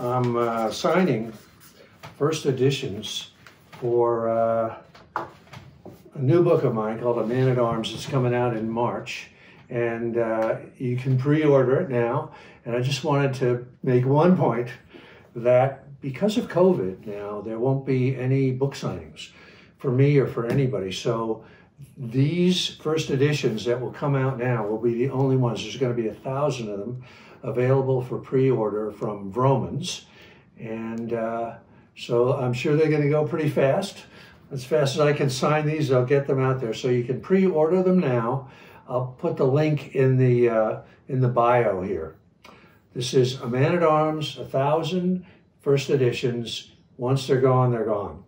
I'm uh, signing first editions for uh, a new book of mine called A Man at Arms. It's coming out in March, and uh, you can pre order it now. And I just wanted to make one point that because of COVID now, there won't be any book signings for me or for anybody. So these first editions that will come out now will be the only ones. There's going to be a thousand of them available for pre-order from Vroman's. And uh, so I'm sure they're going to go pretty fast. As fast as I can sign these, I'll get them out there. So you can pre-order them now. I'll put the link in the uh, in the bio here. This is a Man at Arms, a thousand first editions. Once they're gone, they're gone.